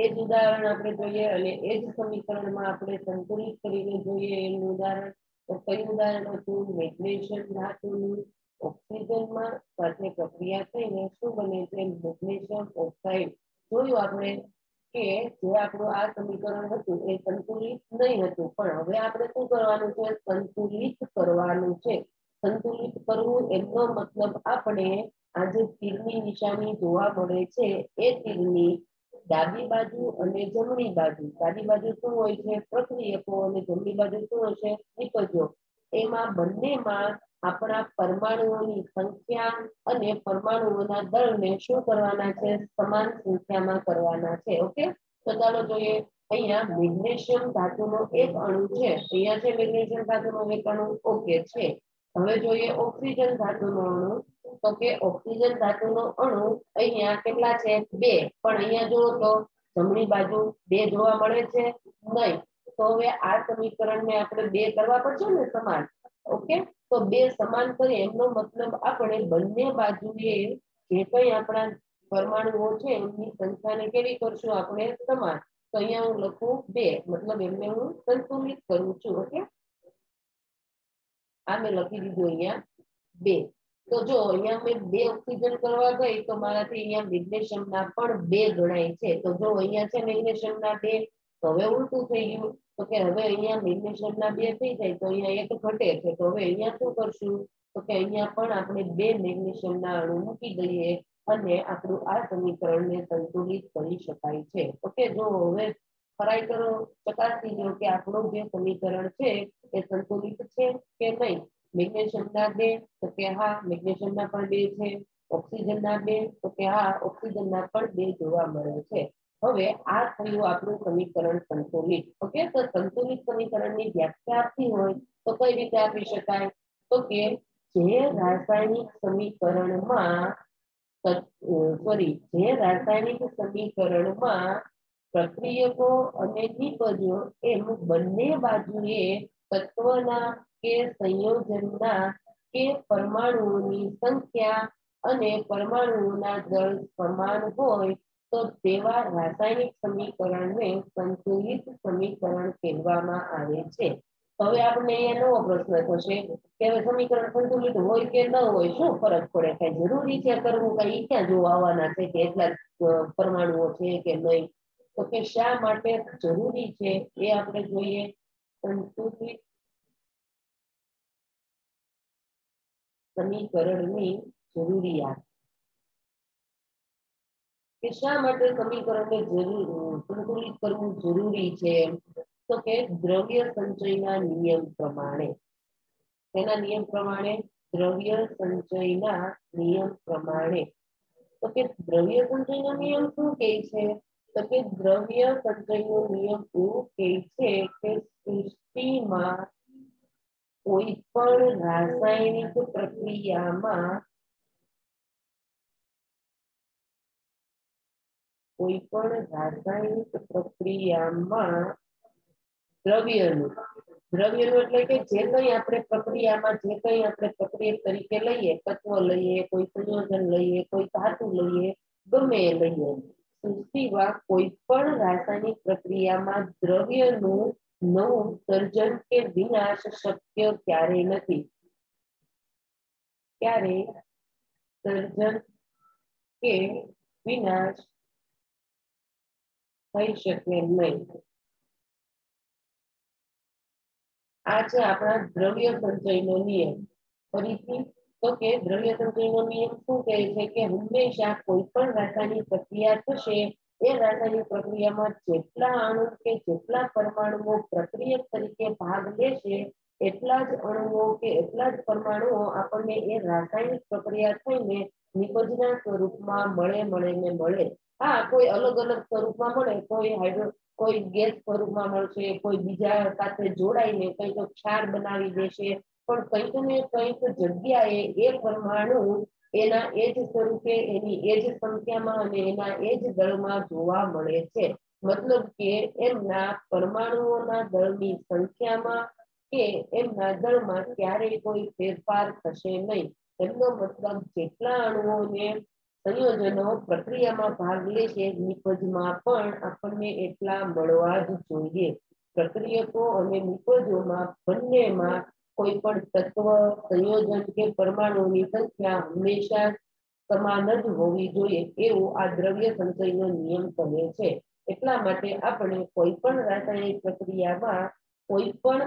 એ જ ઉદાહરણ આપણે જોઈએ અને એ જ સમીકરણમાં આપણે સંતુલિત કરીને જોઈએ એનું ઉદાહરણ, તો કયું ઉદાહરણ હતું? મેગ્નેશિયમ ધાતુનું ઓક્સિજનમાં સાથે પ્રક્રિયા થઈને શું બને છે? Magnesium oxide. જોયું આપણે કે જે આપણું આ સમીકરણ હતું એ સંતુલિત નહીં હતું, પણ હવે આપણે શું કરવાનું છે? સંતુલિત કરવાનું છે. સંતુલિત કરવું એનો મતલબ આપણે આ જે તીરની નિશાની જોવા મળે છે. એ તીરની ડાબી બાજુ અને જમણી બાજુ. ડાબી બાજુ શું હોય છે? પ્રક્રિયકો અને જમણી બાજુ શું હશે? નિપજો એમાં બંનેમાં આપણા પરમાણુઓની સંખ્યા અને પરમાણુઓના દળને શું કરવાના છે? સમાન સંખ્યામાં કરવાના છે. ઓકે? તો ચાલો જોઈએ. અહીંયા મેગ્નેશિયમ ધાતુનો એક અણુ છે. અહીંયા છે મેગ્નેશિયમ ધાતુનો એક અણુ. ઓકે, છે. હવે જોઈએ ઓક્સિજન ધાતુનો અણુ. તો કે ઓક્સિજન ધાતુનો અણુ અહીંયા કેટલા છે? બે. પણ અહીંયા જુઓ તો જમણી બાજુ બે જોવા મળે છે. નહીં. તો હવે આ સમીકરણને આપણે બે કરવા પડશે ને સમાન. ઓકે? તો બે સમાન કરીએ, એમનો મતલબ આપણે બંને બાજુએ જે કંઈ આપણા પરમાણુઓ છે, એમની સંખ્યાને કેવી કરશું? આપણે સમાન. તો અહીંયા હું લખું બે. મતલબ એમને હું સંતુલિત કરું છું. ઓકે? આ મેં લખી દીધું અહીંયા બે. તો જો અહીંયા મેં બે ઓક્સિજન કરવા ગઈ તો મારાથી અહીંયા મેગ્નેશિયમના પણ બે ગણાય છે. તો જો અહીંયા છે મેગ્નેશિયમના બે, તો હવે ઉલટું થઈ ગયું. તો કે હવે અહીંયા મેગ્નેશિયમના બે થઈ જાય તો અહીંયા એક ઘટે છે. તો હવે અહીંયા શું કરશું? તો કે અહીંયા પણ આપણે બે મેગ્નેશિયમના અણુ મૂકી દઈએ અને આપણું આ સમીકરણને સંતુલિત કરી શકાય છે. ઓકે, જો હવે ફરાઈ કરો, ચકાસી લો કે આપણું જે સમીકરણ છે એ સંતુલિત છે કે નહીં? મેગ્નેશિયમના બે, તો કે હા મેગ્નેશિયમના પણ બે છે. ઓક્સિજનના બે, તો કે હા ઓક્સિજનના પણ બે જોવા મળે છે. હવે આ થયું આપણું સમીકરણ સંતુલિત. ઓકે? તો સંતુલિત સમીકરણની વ્યાખ્યા આપતી હોય તો કઈ રીતે આપી શકાય? તો કે જે રાસાયણિક સમીકરણમાં સોરી જે રાસાયણિક સમીકરણમાં પ્રક્રિયકો અને નિપજો એમ બંને બાજુએ તત્વના કે સંયોજનના કે પરમાણુઓની સંખ્યા અને પરમાણુઓના દળ સમાન હોય તો તેવા રાસાયણિક સમીકરણને સંતુલિત સમીકરણ કહેવામાં આવે છે. હવે આપણે અહીંયા નવો પ્રશ્ન થશે કે હવે સમીકરણ સંતુલિત હોય કે ન હોય, શું ફરક પડે? કઈ જરૂરી છે? કરવું કઈ ક્યાં જોવા આવવાના છે કે એટલા પરમાણુઓ છે કે નહીં? તો કે શા માટે જરૂરી છે એ આપણે જોઈએ. સંતુલિત સમીકરણની જરૂરિયાત. કે શા માટે સમીકરણને જરૂર, સંતુલિત કરવું જરૂરી છે? તો કે દ્રવ્ય સંચયના નિયમ પ્રમાણે. તેના નિયમ પ્રમાણે, દ્રવ્ય સંચયના નિયમ પ્રમાણે. તો કે દ્રવ્ય સંચયનો નિયમ શું કહે છે? તો કે દ્રવ્ય સંચયનો નિયમ એવું કહે છે કે સૃષ્ટિમાં કોઈ પણ રાસાયણિક પ્રક્રિયામાં કોઈ પણ રાસાયણિક પ્રક્રિયામાં દ્રવ્યનું. દ્રવ્યનું એટલે કે જે કઈ આપણે પ્રક્રિયામાં, જે કઈ આપણે પ્રક્રિયા તરીકે લઈએ, તત્વ લઈએ, કોઈ સંયોજન લઈએ, કોઈ ધાતુ લઈએ, ગમે લઈએ. સૃષ્ટિમાં કોઈ પણ રાસાયણિક પ્રક્રિયામાં દ્રવ્યનું નવું સર્જન કે વિનાશ શક્ય ક્યારેય નથી. ક્યારે? સર્જન કે વિનાશ થઈ શકે નહીં. આ છે આપણા દ્રવ્ય સંચયનો નિયમ ફરીથી તો કે દ્રવ્ય સંચયનો નિયમ શું કહે છે કે હંમેશા કોઈ પણ રાસાયણિક પ્રક્રિયા થશે, એ રાસાયણિક પ્રક્રિયામાં જેટલા અણુ કે જેટલા પરમાણુઓ પ્રક્રિયક તરીકે ભાગ લેશે, એટલા જ અણુઓ કે એટલા જ પરમાણુઓ આપણને એ રાસાયણિક પ્રક્રિયા થઈને નિપજના સ્વરૂપમાં મળે મળે ને મળે. હા, કોઈ અલગ અલગ સ્વરૂપમાં મળે, કોઈ હાઇડ્રો, કોઈ ગેસ સ્વરૂપમાં મળશે, કોઈ બીજા સાથે જોડાઈને કઈ તો ક્ષાર બનાવી દેશે પણ કંઈક ને કંઈક જગ્યાએ એ પરમાણુ એના એ જ સ્વરૂપે, એની એ જ સંખ્યામાં અને એના એ જ દળમાં જોવા મળે છે. મતલબ કે એમના પરમાણુઓના દળની સંખ્યામાં કે એમના દળમાં ક્યારેય કોઈ ફેરફાર થશે નહીં. એમનો મતલબ જેટલા અણુઓને સંયોજનો પ્રક્રિયામાં ભાગ લે છે, નિપજમાં પણ આપણને એટલા મળવા જ જોઈએ. પ્રક્રિયકો અને નિપજોમાં બંનેમાં કોઈ પણ તત્વ, સંયોજન કે પરમાણુની સંખ્યા હંમેશા સમાન જ હોવી જોઈએ એવું આ દ્રવ્ય સંચયનો નિયમ કહે છે. એટલા માટે આપણે કોઈ પણ રાસાયણિક પ્રક્રિયામાં કોઈ પણ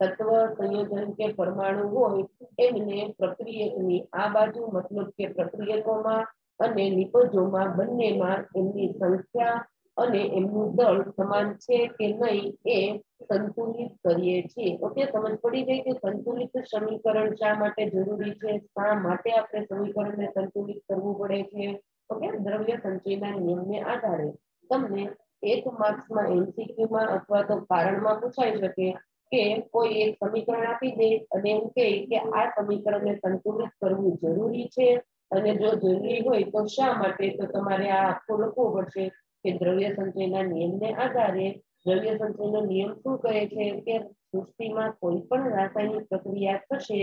તત્વ, સંયોજન કે પરમાણુ હોય, એમને પ્રક્રિયકની આ બાજુ મતલબ કે પ્રક્રિયકોમાં અને નિપજોમાં બંનેમાં એમની સંખ્યા અને એમનું દળ સમાન છે કે નહીં એ સંતુલિત કરીએ છીએ. ઓકે, સમજ પડી ગઈ કે સંતુલિત સમીકરણ શા માટે જરૂરી છે? શા માટે આપણે સમીકરણને સંતુલિત કરવું પડે છે? ઓકે, દ્રવ્ય સંચયના નિયમને આધારે. તમને એક માર્ક્સમાં એમસીક્યુમાં અથવા તો કારણમાં પૂછાઈ શકે કે કોઈ એક સમીકરણ આપી દે અને એમ કહે કે આ સમીકરણને સંતુલિત કરવું જરૂરી છે અને જો જરૂરી હોય તો શા માટે? તો તમારે આ આખું લખવું પડશે. કે દ્રવ્ય સંચયના નિયમને આધારે દ્રવ્ય સંચયનો નિયમ શું કહે છે કે સૃષ્ટિમાં કોઈ પણ રાસાયણિક પ્રક્રિયા થશે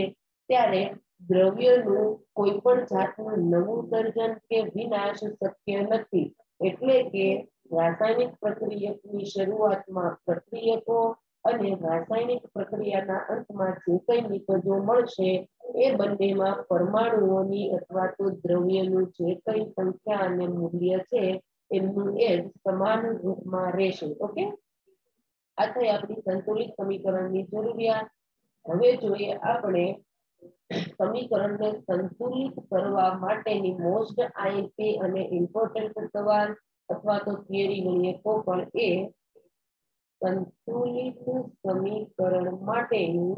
ત્યારે દ્રવ્યનું કોઈ પણ જાતનું નવું સર્જન કે વિનાશ શક્ય નથી. એટલે કે રાસાયણિક પ્રક્રિયકની શરૂઆતમાં પ્રક્રિયકો અને રાસાયણિક પ્રક્રિયાના અંતમાં જે કઈ નિપજો મળશે એ બંનેમાં પરમાણુઓની અથવા તો દ્રવ્યનું જે કઈ સંખ્યા અને મૂલ્ય છે એમનું એ સમાન રૂપમાં રહેશે, ઓકે? આ થઈ આપણી સંતુલિત સમીકરણની જરૂરિયાત. હવે જોઈએ આપણે સમીકરણને સંતુલિત કરવા માટેની મોસ્ટ આઈપી અને ઇમ્પોર્ટન્ટ સવાલ અથવા તો થિયરી ગણીએ તો પણ એ સંતુલિત સમીકરણ માટેની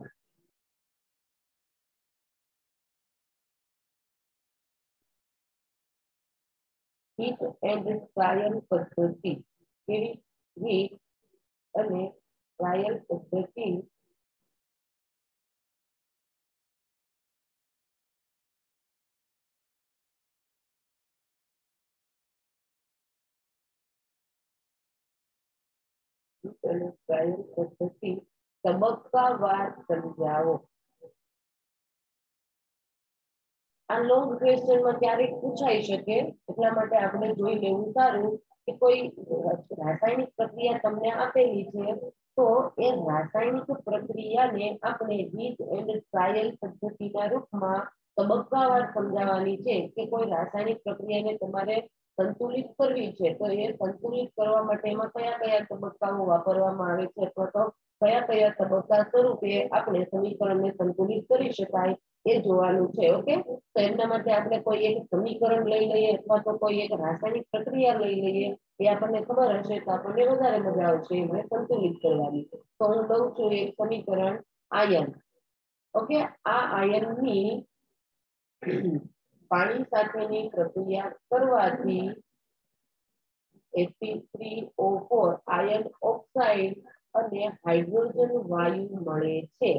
હીટ એન્ડ ટ્રાયલ પદ્ધતિ કેવી હીટ અને ટ્રાયલ પદ્ધતિ અને ટ્રાયલ પદ્ધતિ તબક્કાવાર સમજાવો આ લોંગ ક્વેશ્ચનમાં ક્યારેક પૂછાઈ શકે, એટલા માટે આપણે જોઈ લેવું સારું કે કોઈ રાસાયણિક પ્રક્રિયા તમને આપેલી છે, તો એ રાસાયણિક પ્રક્રિયાને આપણે હીટ એન્ડ ટ્રાયલ પદ્ધતિના રૂપમાં તબક્કાવાર સમજાવવાની છે કે કોઈ રાસાયણિક પ્રક્રિયાને તમારે સંતુલિત કરવી છે, તો એ સંતુલિત કરવા માટે એમાં કયા કયા તબક્કાઓ વાપરવામાં આવે છે, અથવા તો કયા કયા તબક્કા સ્વરૂપે આપણે સમીકરણને સંતુલિત કરી શકાય એ જોવાનું છે, ઓકે? તો એમના માટે આપણે કોઈ એક સમીકરણ લઈ લઈએ અથવા તો કોઈ એક રાસાયણિક પ્રક્રિયા લઈ લઈએ એ આપણને ખબર હશે તો આપણને વધારે મજા આવશે, એમને સંતુલિત કરવાની તો હું લઉં છું એક સમીકરણ આયન. ઓકે? આ આયનની પાણી સાથેની પ્રક્રિયા કરવાથી Fe3O4 આયન ઓક્સાઇડ અને હાઇડ્રોજન વાયુ મળે છે.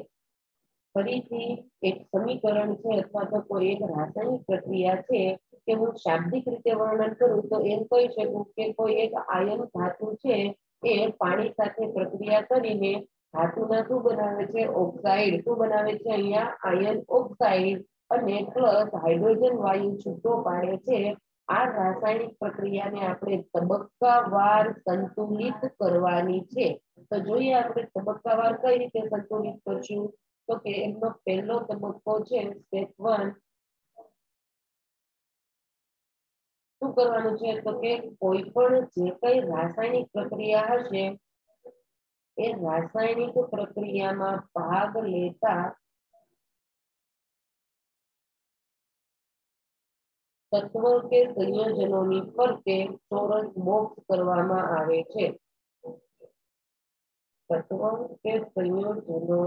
ફરીથી એક સમીકરણ છે અથવા તો કોઈ એક રાસાયણિક પ્રક્રિયા છે કે હું શાબ્દિક રીતે વર્ણન કરું તો એમ કહી શકું કે કોઈ એક આયન ધાતુ છે એ પાણી સાથે પ્રક્રિયા કરીને ધાતુના શું બનાવે છે? ઓક્સાઇડ. શું બનાવે છે અહીંયા? આયન ઓક્સાઇડ અને પ્લસ હાઇડ્રોજન વાયુ છૂટો પાડે છે. આ રાસાયણિક પ્રક્રિયાને આપણે તબક્કાવાર સંતુલિત કરવાની છે. તો જોઈએ આપણે તબક્કાવાર કઈ રીતે સંતુલિત કરશું? તો કે એમનો પહેલો તબક્કો છે સ્ટેપ વન શું કરવાનું છે? તો કે કોઈ પણ જે કઈ રાસાયણિક પ્રક્રિયા હશે, એ રાસાયણિક પ્રક્રિયામાં ભાગ લેતા તત્વો કે સંયોજનોની ફરતે ચોરસ બોક્સ કરવામાં આવે છે. તત્વો કે સંયોજનો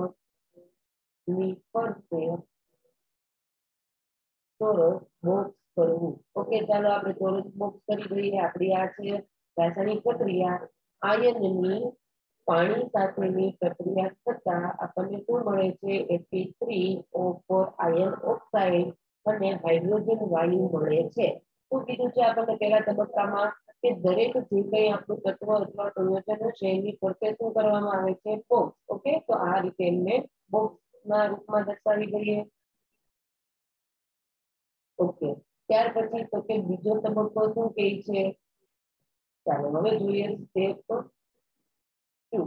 ની ફરતે ચોરસ બોક્સ કરવું. ઓકે, ચાલો આપણે ચોરસ બોક્સ કરી દઈએ આપણી આ છે રાસાયણિક પ્રક્રિયા. આયનની પાણી સાથેની પ્રક્રિયા થતા આપણને શું મળે છે? AP three O four iron oxide અને હાઇડ્રોજન વાયુ મળે છે. તો કીધું છે આપણને પહેલા તબક્કામાં કે દરેક જે કંઈ આપણું તત્વ અથવા સંયોજનો છે, એની ફરતે શું કરવામાં આવે છે બોક્સ ઓકે? તો આ રીતે એમને બોક્સના રૂપમાં દર્શાવી દઈએ. ઓકે. ત્યાર પછી તો કે બીજો તબક્કો શું કહે છે? ચાલો, હવે જોઈએ સ્ટેપ ટુ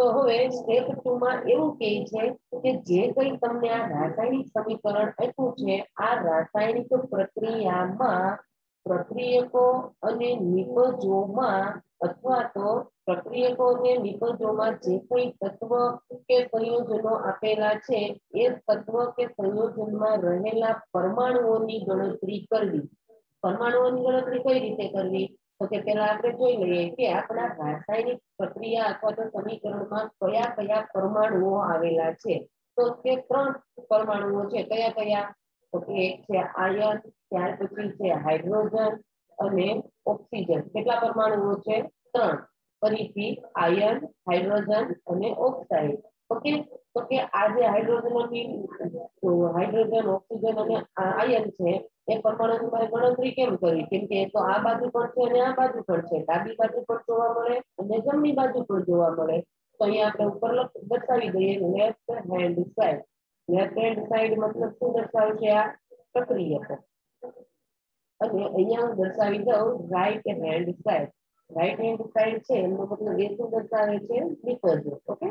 તો હવે સ્ટેપ ટુ માં એવું કહે છે કે જે કંઈ તમને આ રાસાયણિક સમીકરણ આપ્યું છે, આ રાસાયણિક પ્રક્રિયામાં પ્રક્રિયકો અને નિપજોમાં અથવા તો પ્રક્રિયકો અને નિપજોમાં જે કોઈ તત્વ કે સંયોજનો આપેલા છે, એ તત્વ કે સંયોજનમાં રહેલા પરમાણુઓની ગણતરી કરવી. પરમાણુઓની ગણતરી કઈ રીતે કરવી? તો કે પેલા આપણે જોઈ લઈએ કે આપણા રાસાયણિક પ્રક્રિયા અથવા તો સમીકરણમાં કયા કયા પરમાણુઓ આવેલા છે. તો તે ત્રણ પરમાણુઓ છે, કયા કયા? તો કે એક છે આયન, ત્યાર પછી છે હાઇડ્રોજન અને ઓક્સિજન. કેટલા પરમાણુઓ છે? ત્રણ. ફરીથી આયન, હાઇડ્રોજન અને ઓક્સાઇડ. ઓકે તો કે આ જે હાઇડ્રોજન હાઇડ્રોજન ઓક્સિજન અને આયન છે, એ પરમાણુની ગણતરી કેમ કરવી કેમ કે તો આ બાજુ પણ છે અને આ બાજુ પણ છે. ડાબી બાજુ પણ જોવા મળે અને જમણી બાજુ પણ જોવા મળે. તો અહીંયા આપણે ઉપર દર્શાવી દઈએ left hand side left hand side મતલબ શું દર્શાવશે આ પ્રક્રિયા અને અહીંયા હું દર્શાવી દઉં right hand side right hand side છે, એનો મતલબ એ શું દર્શાવે છે? નિપજો ઓકે?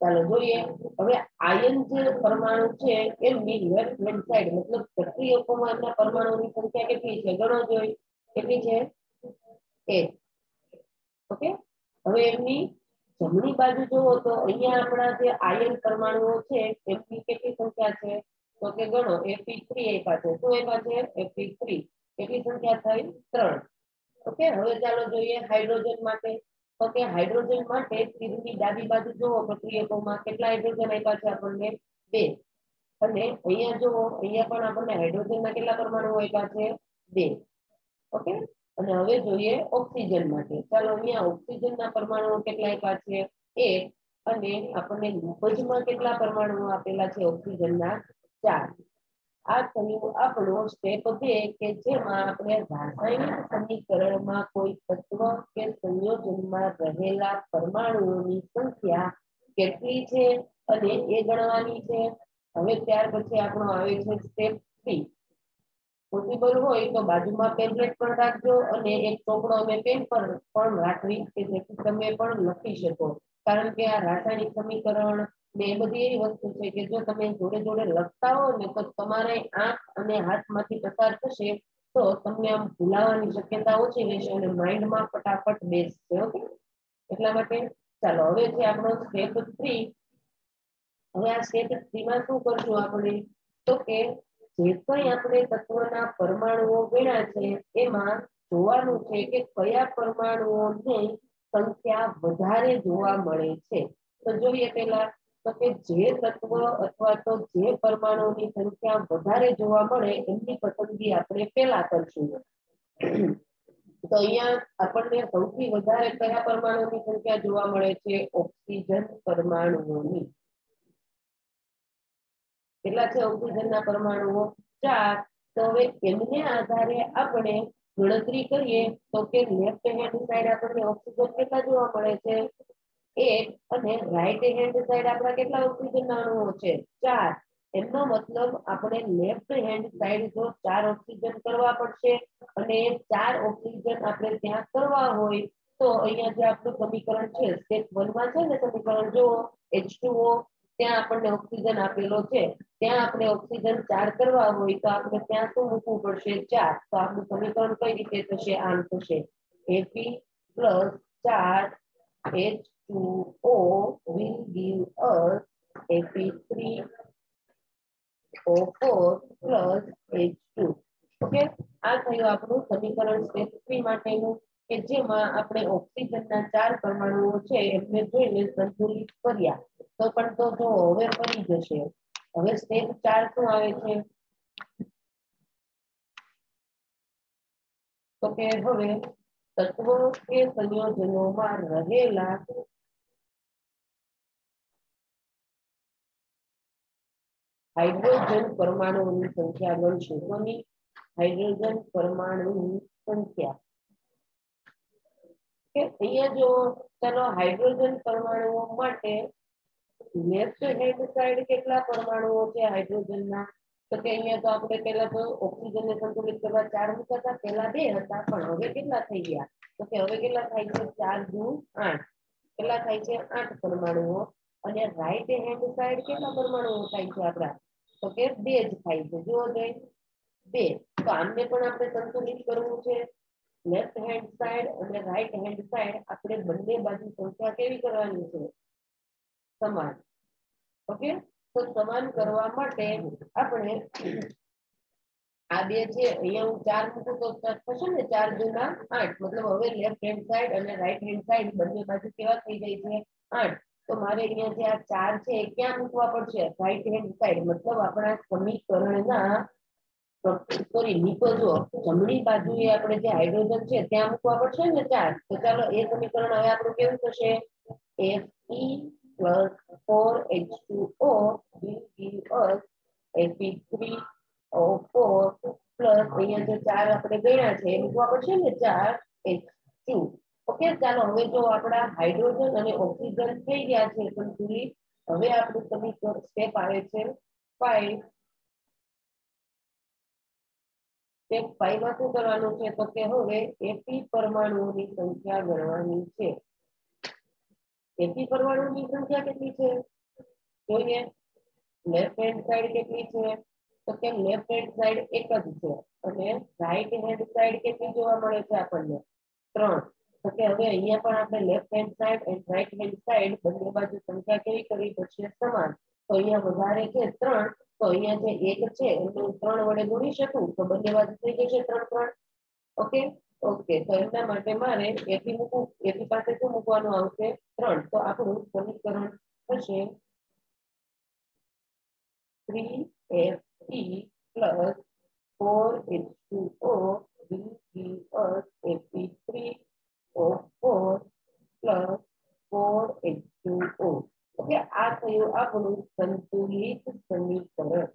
ચાલો જોઈએ. હવે આયન જે પરમાણુ છે એમની લેફ્ટ હેન્ડ સાઈડ મતલબ પ્રક્રિયકોમાં એમના પરમાણુની સંખ્યા કેટલી છે? ગણો જોઈએ કેટલી છે? એક. ઓકે? હવે એમની જમણી બાજુ જુઓ તો અહીંયા આપણા જે આયન પરમાણુઓ છે, એમની કેટલી સંખ્યા છે? તો કે ગણો, એપી થ્રી આપ્યા છે. શું આપ્યા છે? એપી થ્રી. કેટલી સંખ્યા થઈ? ત્રણ. ઓકે? હવે ચાલો જોઈએ હાઇડ્રોજન માટે. તો કે હાઇડ્રોજન માટે ત્રિભુજની ડાબી બાજુ જુઓ પ્રક્રિયકોમાં કેટલા હાઇડ્રોજન આપ્યા છે આપણને બે. અને અહીંયા જુઓ, અહીંયા પણ આપણને હાઇડ્રોજનના કેટલા પરમાણુ આપ્યા છે? બે. ઓકે? અને હવે જોઈએ ઓક્સિજન માટે. ચાલો અહીંયા ઓક્સિજનના પરમાણુઓ કેટલા આપ્યા છે? એક. અને આપણને નિપજમાં કેટલા પરમાણુઓ આપેલા છે ઓક્સિજનના? ચાર. આ થયું આપણો સ્ટેપ બે કે જેમાં આપણે રાસાયણિક સમીકરણમાં કોઈ તત્વ કે સંયોજનમાં રહેલા પરમાણુઓની સંખ્યા કેટલી છે અને એ ગણવાની છે. હવે ત્યાર પછી આપણો આવે છે સ્ટેપ થ્રી પોસિબલ હોય તો બાજુમાં પેમ્પલેટ પણ રાખજો અને એક ચોપડો અમે પેન પર પણ રાખવી કે જેથી તમે પણ લખી શકો. કારણ કે આ રાસાયણિક સમીકરણ એ બધી એવી વસ્તુ છે કે જો તમે જોડે જોડે લખતા હો ને તો તમારે આંખ અને હાથમાંથી પસાર થશે, તો તમને આમ ભૂલાવાની શક્યતા ઓછી રહેશે અને માઇન્ડમાં ફટાફટ બેસશે ઓકે? એટલા માટે ચાલો, હવે છે આપણો સ્ટેપ થ્રી હવે આ સ્ટેપ થ્રીમાં શું કરશું આપણે? તો કે જે કંઈ આપણે તત્વના પરમાણુઓ ગણ્યા છે, એમાં જોવાનું છે કે કયા પરમાણુઓની સંખ્યા વધારે જોવા મળે છે. તો જોઈએ પેલા તો કે જે તત્વ અથવા તો જે પરમાણુની સંખ્યા વધારે જોવા મળે, એમની પસંદગી આપણે પેલા કરશું. તો અહીંયા આપણને સૌથી વધારે કયા પરમાણુની સંખ્યા જોવા મળે છે? ઓક્સિજન પરમાણુઓની. કેટલા છે ઓક્સિજનના પરમાણુઓ? ચાર. તો હવે એમને આધારે આપણે ગણતરી કરીએ તો કે લેફ્ટ હેન્ડ સાઈડ આપણને ઓક્સિજન કેટલા જોવા મળે છે? 8 અને રાઈટ હેન્ડ સાઈડ આપણા કેટલા ઓક્સિજન અણુઓ છે? ચાર. એમનો મતલબ આપણે લેફ્ટ હેન્ડ સાઈડ જો ચાર ઓક્સિજન કરવા પડશે અને ચાર ઓક્સિજન આપણે ત્યાં કરવા હોય, તો અહીંયા જે આપણું સમીકરણ છે સ્ટેપ 1 માં છે ને સમીકરણ, જો ટુઓ ત્યાં આપણને ઓક્સિજન આપેલો છે. ત્યાં આપણે ઓક્સિજન ચાર કરવા હોય, તો આપણે ત્યાં શું મૂકવું પડશે? ચાર. તો આપણું સમીકરણ કઈ રીતે થશે? આમ થશે. એપી પ્લસ ચાર H H2O will give us Fe3O4 plus H2. Okay આ થયું આપણું સમીકરણ સ્ટેપ 3 માટેનું, કે જેમાં આપણે ઓક્સિજનના ચાર પરમાણુઓ છે એમને જોઈને સંતુલિત કર્યા. તો પણ તો જો હવે પડી જશે. હવે સ્ટેજ 4 શું આવે છે? તો કે હવે તત્વો કે સંયોજનોમાં રહેલા હાઇડ્રોજન પરમાણુઓની સંખ્યા ગણશું કોની હાઇડ્રોજન પરમાણુની સંખ્યા. કે અહીંયા જો ચલો હાઇડ્રોજન પરમાણુઓ માટે લેફ્ટ હેન્ડ સાઈડ કેટલા પરમાણુઓ છે હાઇડ્રોજનના? તો કે અહીંયા તો આપણે પહેલા તો ઓક્સિજનને સંતુલિત કરવા ચાર મૂક્યા હતા, પહેલા બે હતા, પણ હવે કેટલા થઈ ગયા? તો કે હવે કેટલા થાય છે? ચાર દુ આઠ. કેટલા થાય છે? આઠ પરમાણુઓ. અને રાઈટ હેન્ડ સાઈડ કેટલા પરમાણુઓ થાય છે આપણા? તો કે બે જ થાય છે. જુઓ જઈ બે. તો આમને પણ આપણે સંતુલિત કરવું છે. લેફ્ટ હેન્ડ સાઈડ અને રાઈટ હેન્ડ સાઈડ આપણે બંને બાજુ સંખ્યા કેવી કરવાની છે? સમાન. ઓકે તો સમાન કરવા માટે આપણે આ બે છે, અહીંયા હું ચાર મૂકું તો થશે ને? ચાર જૂના આઠ. મતલબ હવે લેફ્ટ હેન્ડ સાઈડ અને રાઈટ હેન્ડ સાઈડ બંને બાજુ કેવા થઈ જાય છે? આઠ. તો મારે અહીંયા જે આ ચાર છે એ ક્યાં મૂકવા પડશે? રાઈટ હેન્ડ સાઈડ મતલબ આપણા સમીકરણના સોરી નીચે જો જમણી બાજુએ આપણે જે હાઇડ્રોજન છે ત્યાં મૂકવા પડશે ને ચાર? તો ચાલો એ સમીકરણ હવે આપણું કેવું થશે? F E plus four H two O F E three O four plus અહીંયા જે ચાર આપણે ગણ્યા છે એ મૂકવા પડશે ને ચાર? H2 ઓકે ચાલો હવે જો આપણા હાઇડ્રોજન અને ઓક્સિજન થઈ ગયા છે સંતુલિત હવે આપણું સમીકરણ સ્ટેપ આવે છે 5 સ્ટેપ 5 માં શું કરવાનું છે? તો કે હવે એપી પરમાણુઓની સંખ્યા ગણવાની છે. એપી પરમાણુઓની સંખ્યા કેટલી છે? જોઈએ. લેફ્ટ હેન્ડ સાઈડ કેટલી છે? તો કે લેફ્ટ હેન્ડ સાઈડ એક જ છે. અને રાઈટ હેન્ડ સાઈડ કેટલી જોવા મળે છે આપણને? ત્રણ. તો કે હવે અહીંયા પણ આપણે left hand side and right hand side બંને બાજુ સંખ્યા કેવી કરવી પડશે સમાન. તો અહીંયા વધારે છે ત્રણ, તો અહીંયા જે એક છે એને હું ત્રણ વડે ગુણી શકું? તો બંને બાજુ થઈ જશે ત્રણ ત્રણ. ઓકે ઓકે તો એના માટે મારે એપી મૂકવું એપી પાસે શું મૂકવાનું આવશે? ત્રણ. તો આપણું સમીકરણ થશે three F T plus four H two O will give us Fe3 O4 plus 4H2O. Okay, આ થયું આપણું સંતુલિત સમીકરણ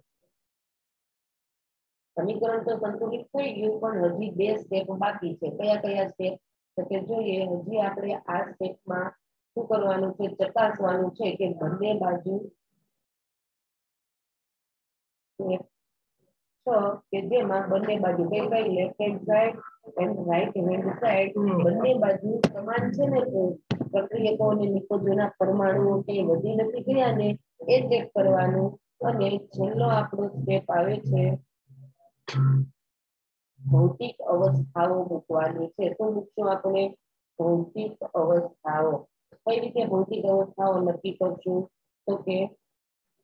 સમીકરણ તો સંતુલિત થઈ ગયું, પણ હજી બે સ્ટેપ બાકી છે કયા કયા સ્ટેપ તો કે જોઈએ, હજી આપણે આ સ્ટેપમાં શું કરવાનું છે, ચકાસવાનું છે કે બંને બાજુ કે જેમાં બંને બાજુ કઈ કઈ left hand side and right hand side બંને બાજુ સમાન છે ને તો પ્રક્રિયકો અને નિકોજોના પરમાણુઓ કે વધી નથી ગયા ને એ ચેક કરવાનું અને છેલ્લો આપણો સ્ટેપ આવે છે ભૌતિક અવસ્થાઓ મૂકવાની છે. તો મૂકશું આપણે ભૌતિક અવસ્થાઓ કઈ રીતે ભૌતિક અવસ્થાઓ નક્કી કરશું? તો કે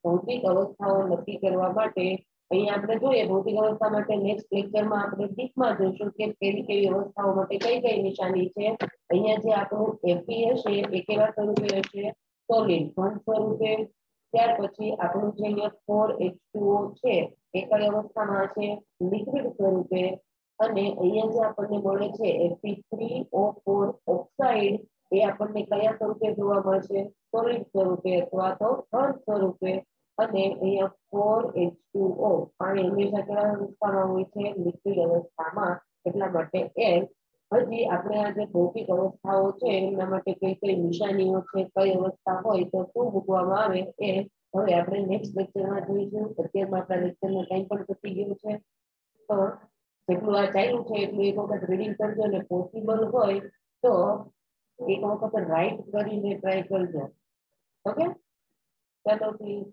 ભૌતિક અવસ્થાઓ નક્કી કરવા માટે અહીંયા આપણે જોઈએ ભૌતિક અવસ્થા માટે નેક્સ્ટ લેક્ચરમાં આપણે ડીપમાં જોઈશું કે કેવી કેવી અવસ્થાઓ માટે કઈ કઈ નિશાની છે. અહીંયા જે આપણું એફી હશે એ કેવા સ્વરૂપે હશે? સોલિડ ઘન સ્વરૂપે. ત્યાર પછી આપણું જે અહીંયા ફોર એચ છે એ કઈ અવસ્થામાં છે લિક્વિડ સ્વરૂપે. અને અહીંયા જે આપણને મળે છે એફી થ્રી ઓ ફોર ઓક્સાઇડ એ આપણને કયા સ્વરૂપે જોવા મળશે? સોલિડ સ્વરૂપે અથવા તો ઘન સ્વરૂપે. અને અહીંયા ફોર એચ ટુ પાણી હંમેશા કેવા અવસ્થામાં હોય છે લિક્વિડ અવસ્થામાં એટલા માટે એ હજી આપણે આ જે ભૌતિક અવસ્થાઓ છે એમના માટે કઈ કઈ નિશાનીઓ છે કઈ અવસ્થા હોય તો શું મૂકવામાં આવે એ હવે આપણે નેક્સ્ટ લેક્ચરમાં જોઈશું અત્યારમાં આપણા લેક્ચરનો ટાઈમ પણ પતી ગયો છે તો જેટલું આ ચાલ્યું છે એટલું એક વખત રીડિંગ કરજો અને પોસિબલ હોય તો એક વખત રાઈટ કરીને ટ્રાય કરજો ઓકે ચાલો પ્લીઝ